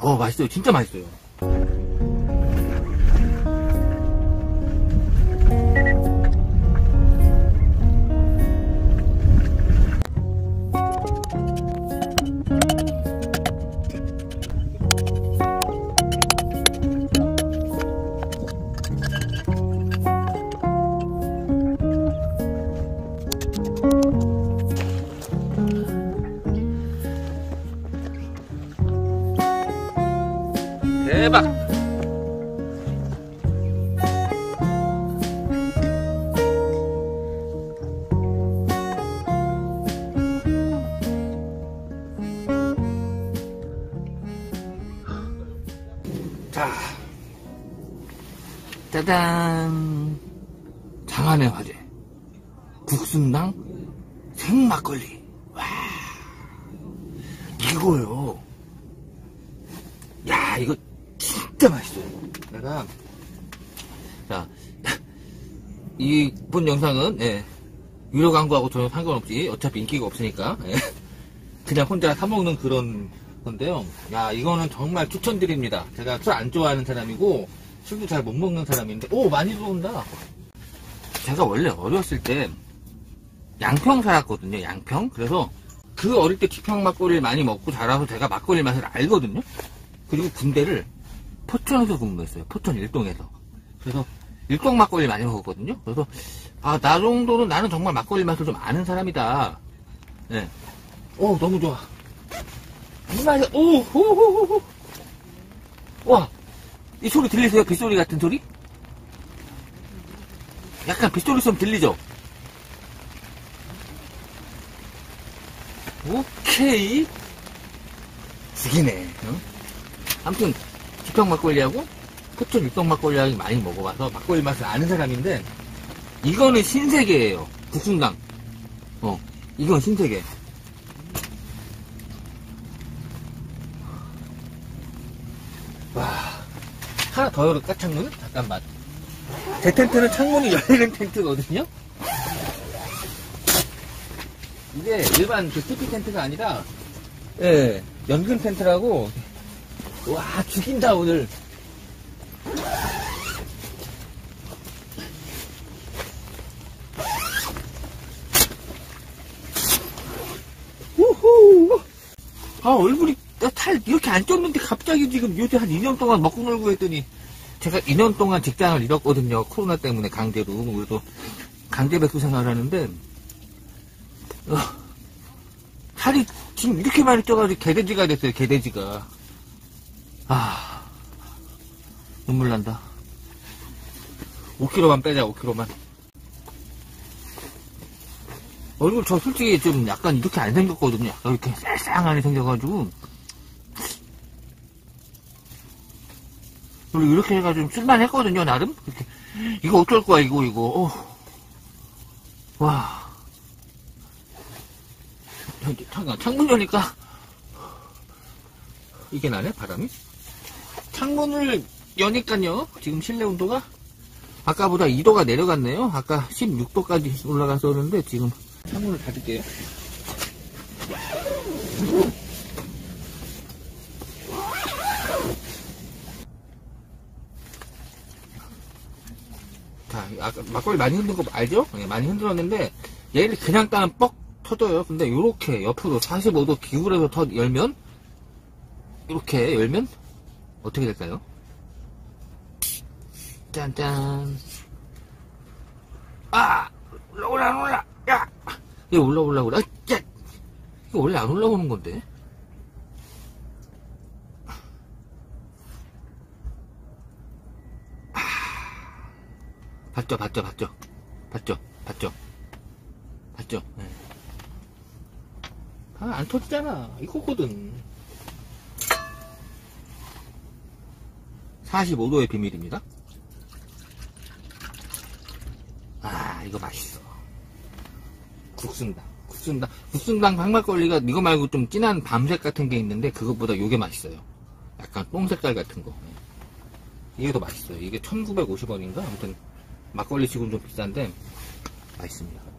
어, 맛있어요. 진짜 맛있어요. 대박! 자, 짜잔! 장안의 화제. 국순당 생막걸리. 와, 이거요. 야, 이거 진짜 맛있어요. 내가, 자, 이 본 영상은, 예, 유료 광고하고 전혀 상관없지. 어차피 인기가 없으니까. 예. 그냥 혼자 사 먹는 그런 건데요. 야, 이거는 정말 추천드립니다. 제가 술 안 좋아하는 사람이고, 술도 잘 못 먹는 사람인데, 오, 많이 들어온다. 제가 원래 어렸을 때, 양평 살았거든요, 양평. 그래서, 그 어릴 때 지평 막걸리를 많이 먹고 자라서 제가 막걸리 맛을 알거든요. 그리고 군대를 포천에서 근무했어요. 포천 일동에서. 그래서 일동 막걸리 많이 먹었거든요. 그래서 아, 나 정도는 나는 정말 막걸리 맛을 좀 아는 사람이다. 네. 오, 너무 좋아. 이 맛이, 오, 오, 오, 오. 와, 이 소리 들리세요? 빗소리 같은 소리? 약간 빗소리 좀 들리죠? 오케이. 죽이네. 응? 아무튼 지평 막걸리하고 포천 육동 막걸리하고 많이 먹어봐서 막걸리 맛을 아는 사람인데 이거는 신세계예요. 국순당. 어, 이건 신세계. 와, 하나 더 열을까 창문? 잠깐만. 제 텐트는 창문이 열리는 텐트거든요. 이게 일반 그 TP 텐트가 아니라 예, 연근 텐트라고 와 죽인다 오늘. 우후. 아 얼굴이 탈 이렇게 안 쪘는데 갑자기 지금 요새 한 2년 동안 먹고 놀고 했더니 제가 2년 동안 직장을 잃었거든요. 코로나 때문에 강제로. 그래서 강제 백수 생활하는데 어, 살이 지금 이렇게 많이 쪄가지고 개돼지가 됐어요 개돼지가 아, 눈물 난다. 5kg만 빼자, 5kg만. 얼굴 저 솔직히 좀 약간 이렇게 안 생겼거든요. 약간 이렇게 쌀쌀하게 생겨가지고. 그리고 이렇게 해가지고 쓸만했거든요, 나름. 이렇게. 이거 어쩔 거야, 이거, 이거. 어. 와. 잠깐, 창문 여니까. 이게 나네, 바람이? 창문을 여니까요. 지금 실내 온도가 아까보다 2도가 내려갔네요. 아까 16도까지 올라갔었는데 지금 창문을 닫을게요. 자, 아까 막걸리 많이 흔든 거 알죠? 네, 많이 흔들었는데 얘를 그냥 따면 뻑 터져요. 근데 이렇게 옆으로 45도 기울여서 터 열면 이렇게 열면 어떻게 될까요? 짠짠. 아! 올라올라, 안 올라! 야! 이거 올라 올라, 그래. 아, 야! 이거 원래 안 올라오는 건데. 아. 봤죠, 봤죠, 봤죠. 봤죠, 봤죠. 봤죠. 네. 아, 안 터지잖아. 이거거든. 45도의 비밀입니다. 아, 이거 맛있어. 국순당. 국순당. 국순당 방막걸리가 이거 말고 좀 진한 밤색 같은 게 있는데 그것보다 이게 맛있어요. 약간 똥 색깔 같은 거. 이게 더 맛있어요. 이게 1950원인가? 아무튼 막걸리 치고는 좀 비싼데 맛있습니다.